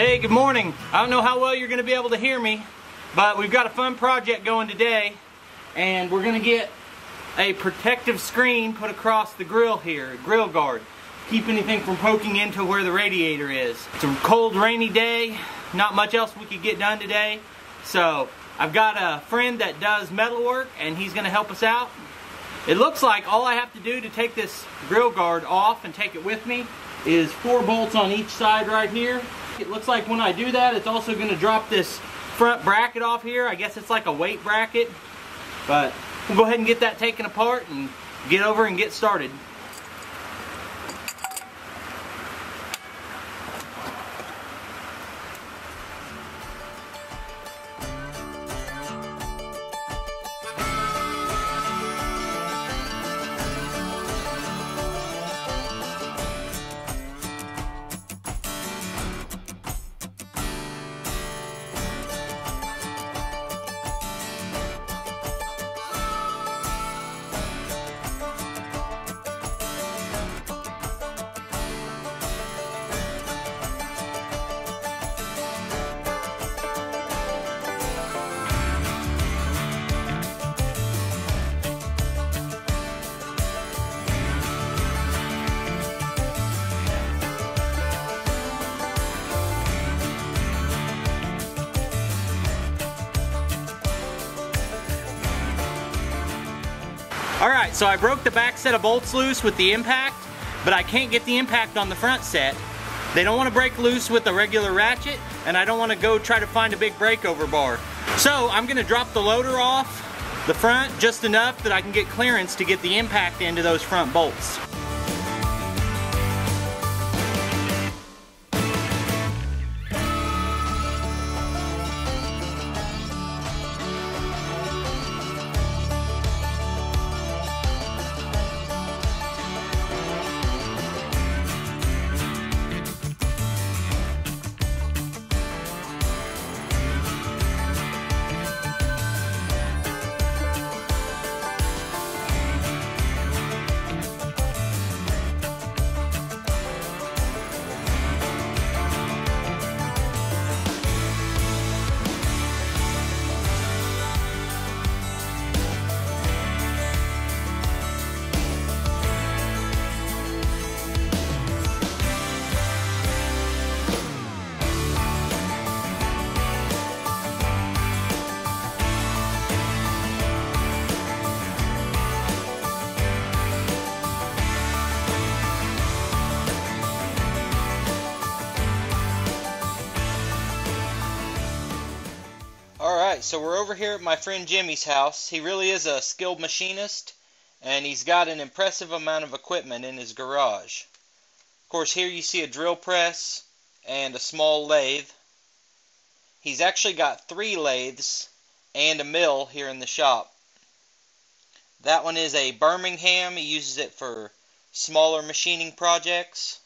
Hey, good morning. I don't know how well you're going to be able to hear me, but we've got a fun project going today, and we're going to get a protective screen put across the grill here, a grill guard. Keep anything from poking into where the radiator is. It's a cold, rainy day. Not much else we could get done today. So I've got a friend that does metal work, and he's going to help us out. It looks like all I have to do to take this grill guard off and take it with me is four bolts on each side right here. It looks like when I do that, it's also going to drop this front bracket off here. I guess it's like a weight bracket, but we'll go ahead and get that taken apart and get over and get started. Alright, so I broke the back set of bolts loose with the impact, but I can't get the impact on the front set. They don't want to break loose with a regular ratchet, and I don't want to go try to find a big breakover bar. So I'm going to drop the loader off the front just enough that I can get clearance to get the impact into those front bolts. So we're over here at my friend Jimmy's house. He really is a skilled machinist, and he's got an impressive amount of equipment in his garage. Of course, here you see a drill press and a small lathe. He's actually got three lathes and a mill here in the shop. That one is a Birmingham. He uses it for smaller machining projects.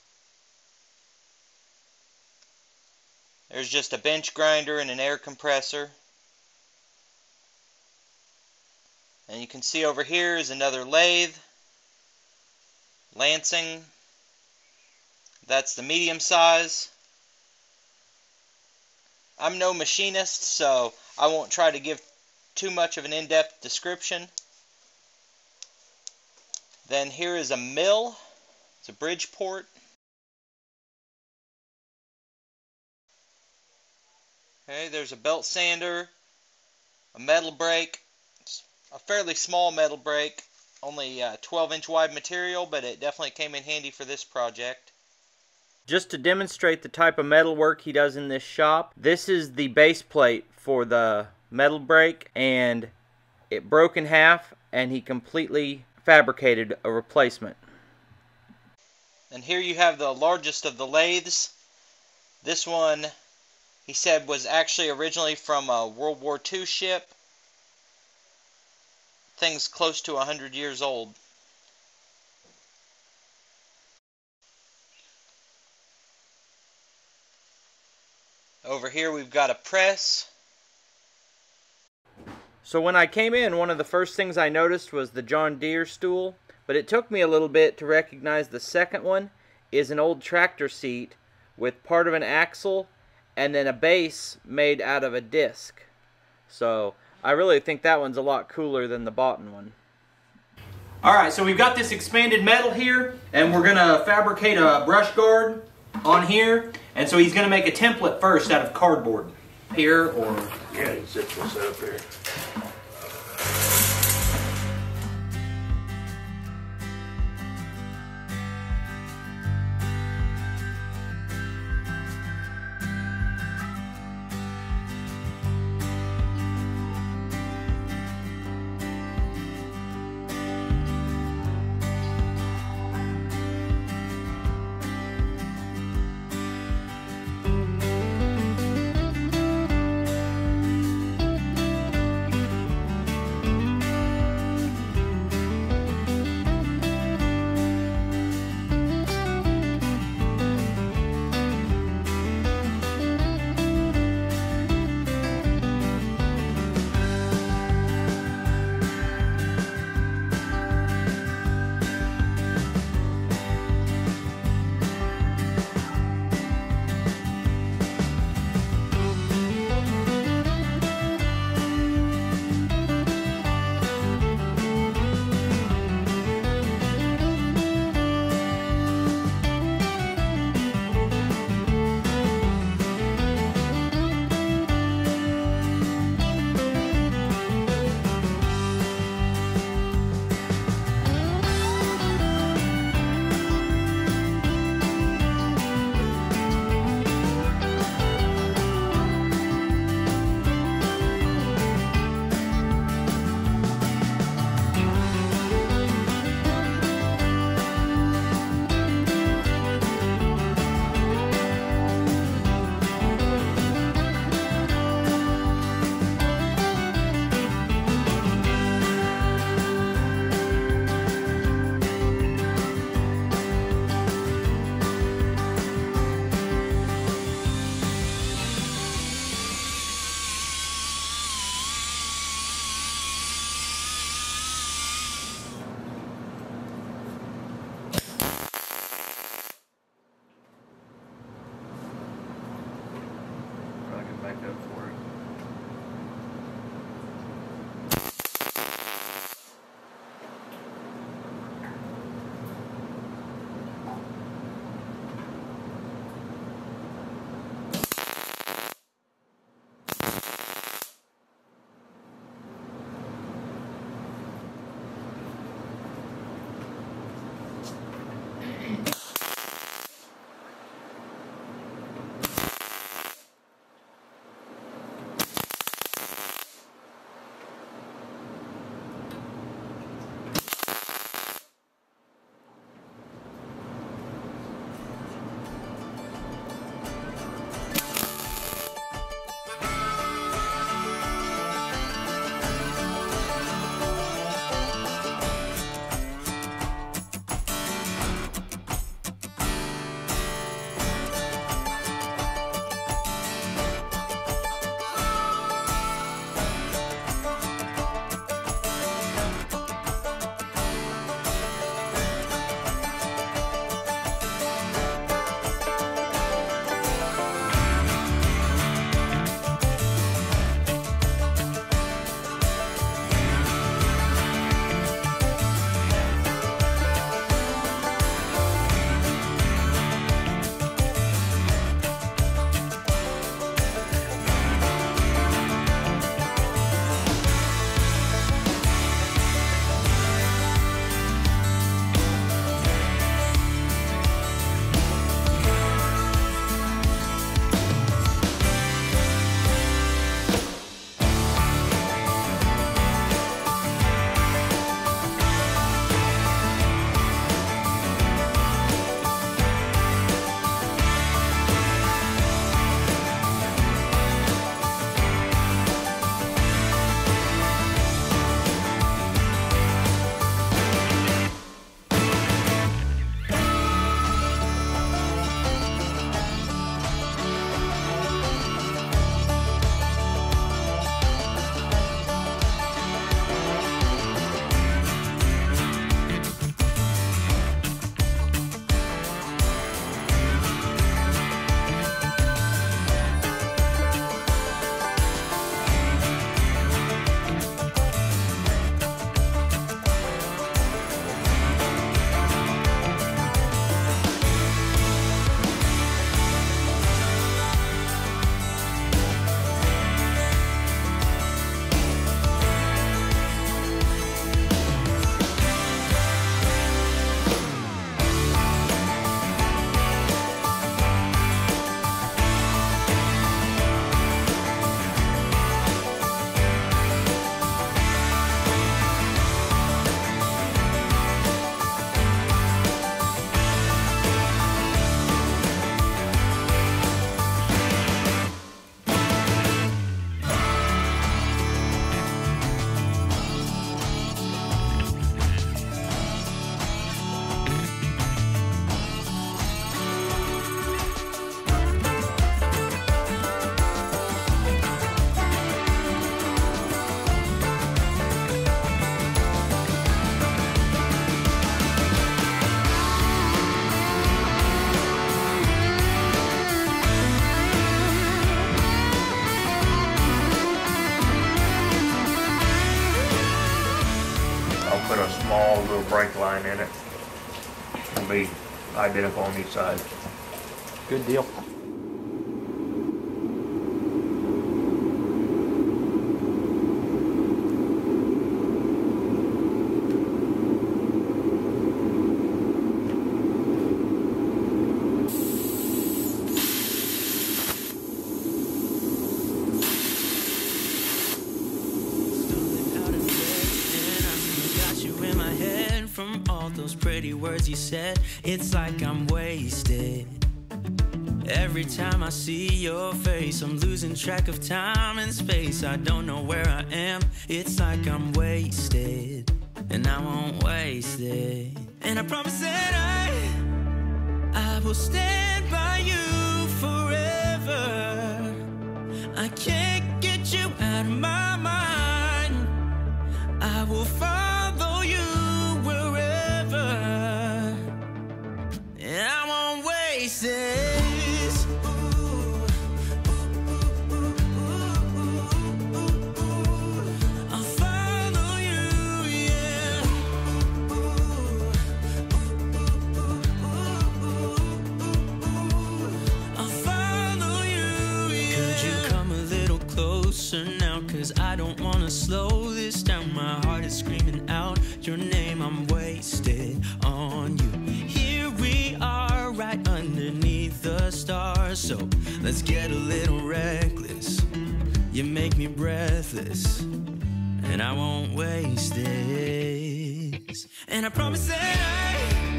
There's just a bench grinder and an air compressor. And you can see over here is another lathe. Lansing. That's the medium size. I'm no machinist, so I won't try to give too much of an in-depth description. Then here is a mill. It's a Bridgeport. Okay, there's a belt sander, a metal brake, a fairly small metal brake, only uh, 12 inch wide material, but it definitely came in handy for this project. Just to demonstrate the type of metal work he does in this shop, this is the base plate for the metal brake, and it broke in half, and he completely fabricated a replacement. And here you have the largest of the lathes. This one, he said, was actually originally from a World War II ship thing's close to 100 years old. Over here we've got a press. So when I came in, one of the first things I noticed was the John Deere stool, but it took me a little bit to recognize the second one is an old tractor seat with part of an axle and then a base made out of a disc. So I really think that one's a lot cooler than the Botton one. Alright, so we've got this expanded metal here, and we're going to fabricate a brush guard on here. And so he's going to make a template first out of cardboard. Here, or... Yeah, zip this up here. Brake line in it. It'll be identical on each side. Good deal. from all those pretty words you said. It's like I'm wasted. Every time I see your face, I'm losing track of time and space. I don't know where I am. It's like I'm wasted, and I won't waste it. And I promise that I, I will stand by you forever. I can't get you out of my mind. I will follow now? Cause I don't wanna slow this down. My heart is screaming out your name. I'm wasted on you. Here we are, right underneath the stars. So let's get a little reckless. You make me breathless, and I won't waste this. And I promise that I,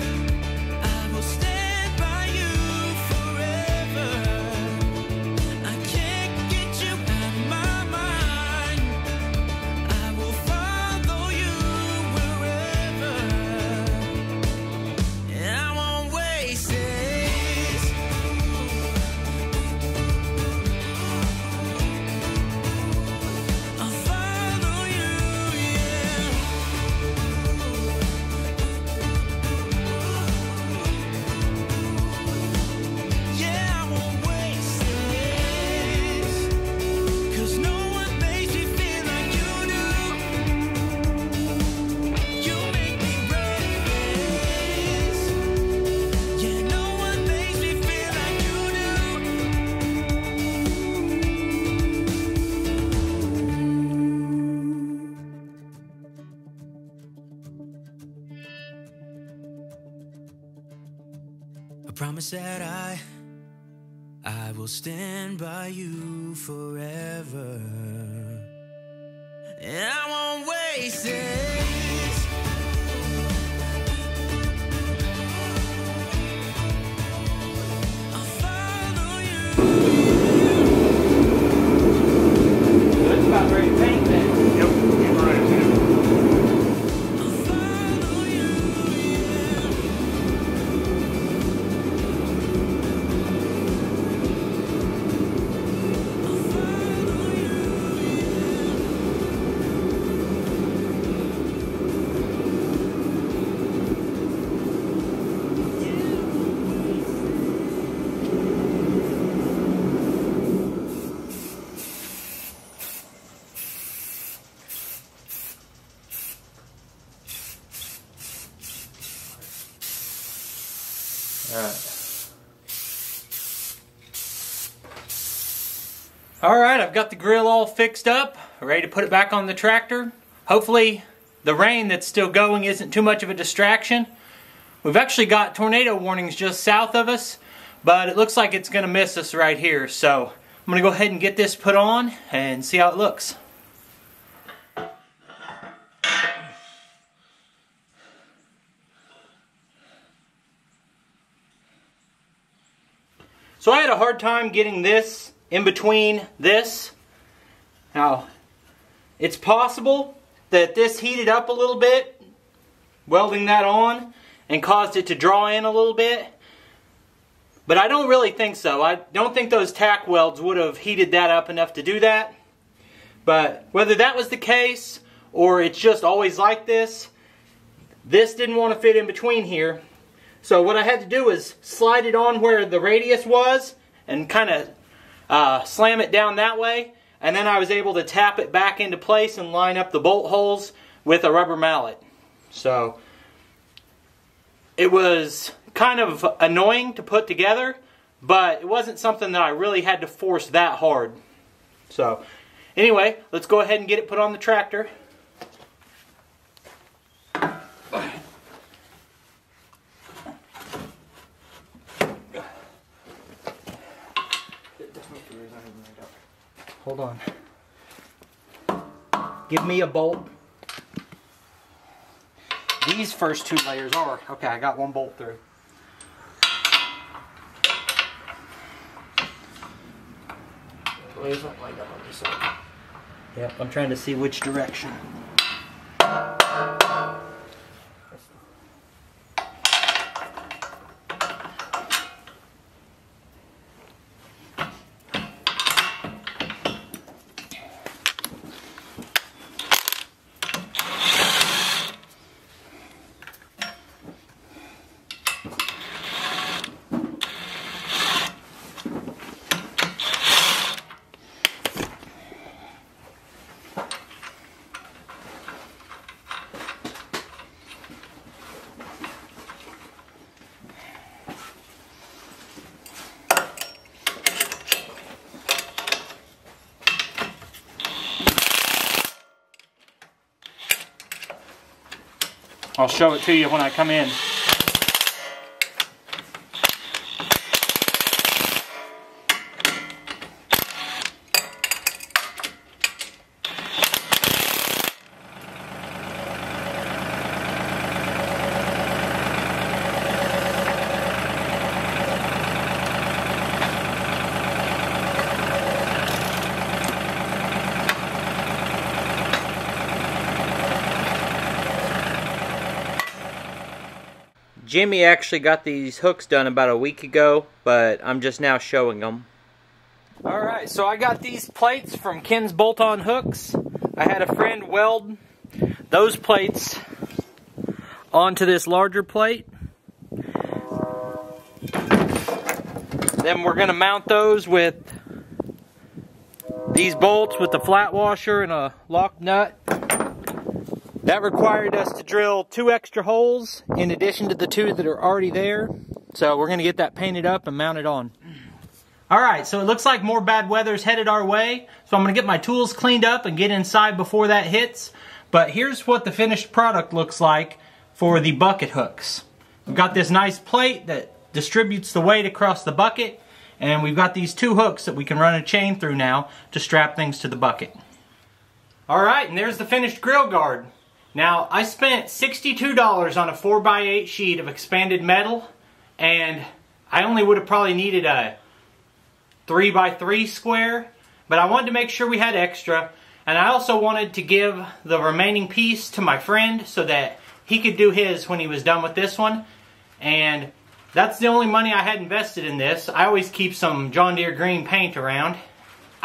promise that I I will stand by you forever. And I won't waste you. That's about ready to paint then. All right, I've got the grill all fixed up, ready to put it back on the tractor. Hopefully, the rain that's still going isn't too much of a distraction. We've actually got tornado warnings just south of us, but it looks like it's going to miss us right here. So I'm to go ahead and get this put on and see how it looks. So I had a hard time getting this in between this. Now, it's possible that this heated up a little bit, welding that on, and caused it to draw in a little bit. But I don't really think so. I don't think those tack welds would have heated that up enough to do that. But whether that was the case, or it's just always like this, this didn't want to fit in between here. So what I had to do is slide it on where the radius was and kind of uh, slam it down that way. And then I was able to tap it back into place and line up the bolt holes with a rubber mallet. So it was kind of annoying to put together, but it wasn't something that I really had to force that hard. So, anyway, let's go ahead and get it put on the tractor. Hold on. Give me a bolt. These first two layers are. Okay, I got one bolt through. Yep, I'm trying to see which direction. I'll show it to you when I come in. Jimmy actually got these hooks done about a week ago, but I'm just now showing them. Alright, so I got these plates from Ken's Bolt-On Hooks. I had a friend weld those plates onto this larger plate. Then we're going to mount those with these bolts with the flat washer and a lock nut. That required us to drill two extra holes in addition to the two that are already there. So we're going to get that painted up and mounted on. Alright, so it looks like more bad weather's headed our way. So I'm going to get my tools cleaned up and get inside before that hits. But here's what the finished product looks like for the bucket hooks. We've got this nice plate that distributes the weight across the bucket. And we've got these two hooks that we can run a chain through now to strap things to the bucket. Alright, and there's the finished grill guard. Now, I spent $62 on a 4x8 sheet of expanded metal, and I only would have probably needed a 3x3 square, but I wanted to make sure we had extra, and I also wanted to give the remaining piece to my friend so that he could do his when he was done with this one, and that's the only money I had invested in this. I always keep some John Deere green paint around,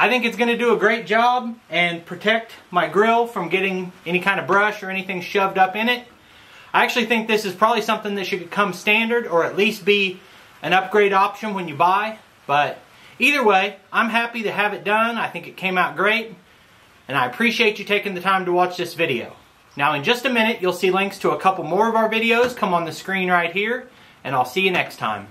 I think it's going to do a great job and protect my grill from getting any kind of brush or anything shoved up in it. I actually think this is probably something that should come standard or at least be an upgrade option when you buy. But either way, I'm happy to have it done. I think it came out great. And I appreciate you taking the time to watch this video. Now in just a minute, you'll see links to a couple more of our videos come on the screen right here. And I'll see you next time.